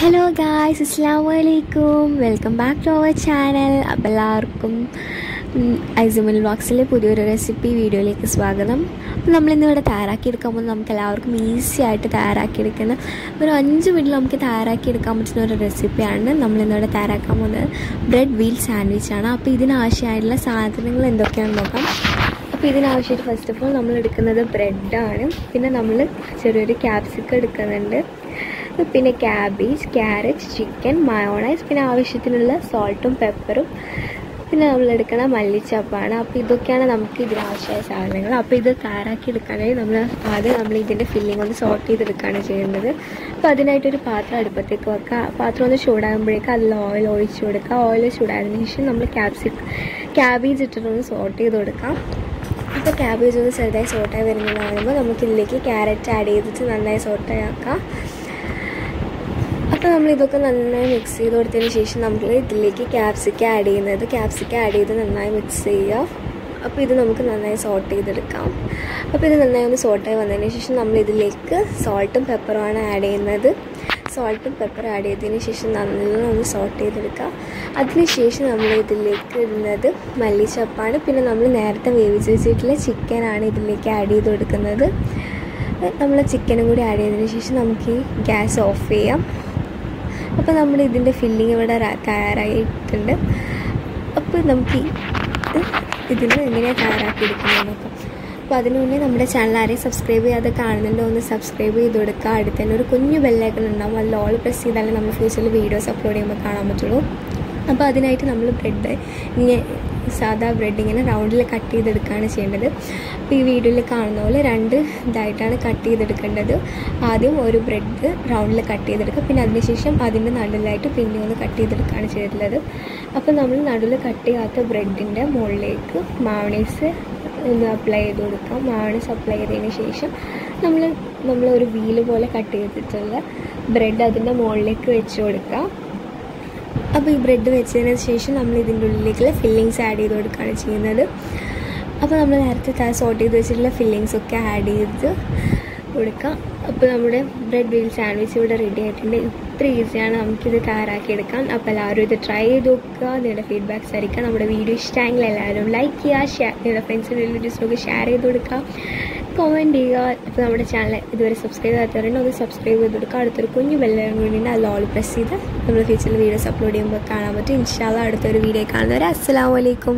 Hello guys അസ്സാം വലൈക്കും welcome back to our channel അപ്പോൾ എല്ലാവർക്കും ഐസമിൽ ബോക്സിലെ പുതിയൊരു റെസിപ്പി വീഡിയോയിലേക്ക് സ്വാഗതം. അപ്പോൾ നമ്മളിന്നിവിടെ തയ്യാറാക്കിയെടുക്കാൻ പോകുന്നത് നമുക്ക് എല്ലാവർക്കും ഈസി ആയിട്ട് തയ്യാറാക്കിയെടുക്കുന്ന ഒരു അഞ്ച് മിനിറ്റിൽ നമുക്ക് തയ്യാറാക്കിയെടുക്കാൻ പറ്റുന്ന ഒരു റെസിപ്പിയാണ് നമ്മളിന്നിവിടെ തയ്യാറാക്കാൻ പോകുന്നത്. ബ്രെഡ് വീൽ സാൻഡ്വിച്ചാണ് അപ്പോൾ ഇതിനാവശ്യമായിട്ടുള്ള സാധനങ്ങൾ എന്തൊക്കെയാണെന്ന് നോക്കാം. അപ്പോൾ ഇതിനാവശ്യമായിട്ട് ഫസ്റ്റ് ഓഫ് ഓൾ നമ്മൾ എടുക്കുന്നത് ബ്രെഡാണ് പിന്നെ നമ്മൾ ചെറിയൊരു ക്യാപ്സിക്കം എടുക്കുന്നുണ്ട്. പിന്നെ ക്യാബേജ് ക്യാരറ്റ് ചിക്കൻ മയോണൈസ് പിന്നെ ആവശ്യത്തിനുള്ള സോൾട്ടും പെപ്പറും പിന്നെ നമ്മൾ എടുക്കണ മല്ലിച്ചപ്പാണ്. അപ്പോൾ ഇതൊക്കെയാണ് നമുക്ക് ഇതിനാവശ്യമായ സാധനങ്ങൾ. അപ്പോൾ ഇത് തയ്യാറാക്കി എടുക്കാനായി നമ്മൾ ആദ്യം നമ്മൾ ഇതിന്റെ ഫില്ലിംഗ് ഒന്ന് സോർട്ട് ചെയ്തെടുക്കുകയാണ് ചെയ്യുന്നത്. അപ്പോൾ അതിനായിട്ടൊരു പാത്രം അടുപ്പത്തേക്ക് വെക്കുക. പാത്രം ഒന്ന് ചൂടാകുമ്പോഴേക്കും അതിൽ ഓയിൽ ഒഴിച്ചു കൊടുക്കുക. ഓയിൽ ചൂടായതിന് ശേഷം നമ്മൾ ക്യാപ്സിക് ക്യാബേജ് ഇട്ടിട്ടൊന്ന് സോർട്ട് ചെയ്ത് കൊടുക്കാം. അപ്പോൾ ക്യാബേജ് ഒന്ന് ചെറുതായി സോർട്ടായി വരുന്നതാകുമ്പോൾ നമുക്കിതിലേക്ക് ക്യാരറ്റ് ആഡ് ചെയ്തിട്ട് നന്നായി സോർട്ടായി ആക്കാം. അപ്പോൾ നമ്മൾ ഇതൊക്കെ നന്നായി മിക്സ് ചെയ്ത് കൊടുത്തതിന് ശേഷം നമ്മൾ ഇതിലേക്ക് ക്യാപ്സിക്ക ആഡ് ചെയ്യുന്നത്. ക്യാപ്സിക്ക ആഡ് ചെയ്ത് നന്നായി മിക്സ് ചെയ്യുക. അപ്പോൾ ഇത് നമുക്ക് നന്നായി സോട്ട് ചെയ്തെടുക്കാം. അപ്പോൾ ഇത് നന്നായി ഒന്ന് സോട്ടായി വന്നതിന് ശേഷം നമ്മൾ ഇതിലേക്ക് സോൾട്ടും പെപ്പറുമാണ് ആഡ് ചെയ്യുന്നത്. സോൾട്ടും പെപ്പർ ആഡ് ചെയ്തതിന് ശേഷം നല്ലോണം ഒന്ന് സോട്ട് ചെയ്തെടുക്കുക അതിനുശേഷം നമ്മൾ ഇതിലേക്ക് ഇടുന്നത് മല്ലിച്ചപ്പാണ്. പിന്നെ നമ്മൾ നേരത്തെ വേവിച്ച് വെച്ചിട്ടുള്ള ചിക്കനാണ് ഇതിലേക്ക് ആഡ് ചെയ്ത് കൊടുക്കുന്നത്. നമ്മൾ ചിക്കനും കൂടി ആഡ് ചെയ്തതിന് ശേഷം നമുക്ക് ഈ ഗ്യാസ് ഓഫ് ചെയ്യാം. അപ്പോൾ നമ്മൾ ഇതിന്റെ ഫില്ലിങ് ഇവിടെ തയ്യാറായിട്ടുണ്ട്. അപ്പോൾ നമുക്ക് ഇതിന് എങ്ങനെയാണ് തയ്യാറാക്കി എടുക്കുന്നത് നോക്കാം. അപ്പോൾ അതിനു മുന്നേ നമ്മുടെ ചാനൽ ആരെയും സബ്സ്ക്രൈബ് ചെയ്യാതെ കാണുന്നുണ്ടോ ഒന്ന് സബ്സ്ക്രൈബ് ചെയ്ത് കൊടുക്കുക. അടുത്ത് തന്നെ ഒരു കുഞ്ഞു ബെല്ലൈക്കൺ ഉണ്ടാവും. അതിൽ ഓൾ പ്രസ് ചെയ്താലേ നമ്മൾ ഫ്യൂച്ചറിൽ വീഡിയോസ് അപ്ലോഡ് ചെയ്യുമ്പോൾ കാണാൻ പറ്റുള്ളൂ. അപ്പോൾ അതിനായിട്ട് നമ്മൾ ബ്രെഡ് സാധാ ബ്രെഡ് ഇങ്ങനെ റൗണ്ടിൽ കട്ട് ചെയ്തെടുക്കുകയാണ് ചെയ്യേണ്ടത്. അപ്പോൾ ഈ വീഡിയോയിൽ കാണുന്ന പോലെ രണ്ട് ഇതായിട്ടാണ് കട്ട് ചെയ്തെടുക്കേണ്ടത്. ആദ്യം ഒരു ബ്രെഡ് റൗണ്ടിൽ കട്ട് ചെയ്തെടുക്കുക. പിന്നെ അതിനുശേഷം അതിന്റെ നടുവിലായിട്ട് പിന്നെ ഒന്ന് കട്ട് ചെയ്തെടുക്കുകയാണ് ചെയ്തിട്ടുള്ളത്. അപ്പോൾ നമ്മൾ നടുവിൽ കട്ട് ചെയ്യാത്ത ബ്രെഡിന്റെ മുകളിലേക്ക് മാവണീസ് ഒന്ന് അപ്ലൈ ചെയ്ത് കൊടുക്കാം. മാവണീസ് അപ്ലൈ ചെയ്തതിന് ശേഷം നമ്മൾ നമ്മളൊരു വീൽ പോലെ കട്ട് ചെയ്തിട്ടുള്ള ബ്രെഡ് അതിന്റെ മുകളിലേക്ക് വെച്ച് കൊടുക്കാം. അപ്പോൾ ഈ ബ്രെഡ് വെച്ചതിന് ശേഷം നമ്മൾ ഇതിന്റെ ഉള്ളിലേക്കുള്ള ഫില്ലിങ്സ് ആഡ് ചെയ്ത് കൊടുക്കുകയാണ് ചെയ്യുന്നത്. അപ്പോൾ നമ്മൾ നേരത്തെ സോർട്ട് ചെയ്ത് വെച്ചിട്ടുള്ള ഫില്ലിങ്സ് ഒക്കെ ആഡ് ചെയ്ത് കൊടുക്കാം. അപ്പോൾ നമ്മുടെ ബ്രെഡ് വീൽ സാൻഡ്വിച്ച് ഇവിടെ റെഡി ആയിട്ടുണ്ട്. ഇത്ര ഈസിയാണ് നമുക്കിത് തയ്യാറാക്കിയെടുക്കാം അപ്പോൾ എല്ലാവരും ഇത് ട്രൈ ചെയ്ത് നോക്കുക. നിങ്ങളുടെ ഫീഡ്ബാക്ക്സ് അറിയിക്കുക നമ്മുടെ വീഡിയോ ഇഷ്ടമെങ്കിൽ എല്ലാവരും ലൈക്ക് ചെയ്യുക ഷെയർ നിങ്ങളുടെ ഫ്രണ്ട്സിനും റിലേറ്റീവ്സിനൊക്കെ ഷെയർ ചെയ്ത് കൊടുക്കുക. കമന്റ് ചെയ്യുക. അപ്പോൾ നമ്മുടെ ചാനൽ ഇതുവരെ സബ്സ്ക്രൈബ് ചെയ്യാത്തവരുണ്ട് ഒന്ന് സബ്സ്ക്രൈബ് ചെയ്ത് കൊടുക്കുക. അടുത്തൊരു കുഞ്ഞു ബെല്ലും കൂടി ഉണ്ട്. അതിൽ ഓൾ പ്രസ് ചെയ്ത് നമ്മൾ ഫ്യൂച്ചറിൽ വീഡിയോസ് അപ്ലോഡ് ചെയ്യുമ്പോൾ കാണാൻ പറ്റും. ഇൻഷാല്ല അടുത്തൊരു വീഡിയോ കാണുന്നവരെ അസ്സാം വലൈക്കും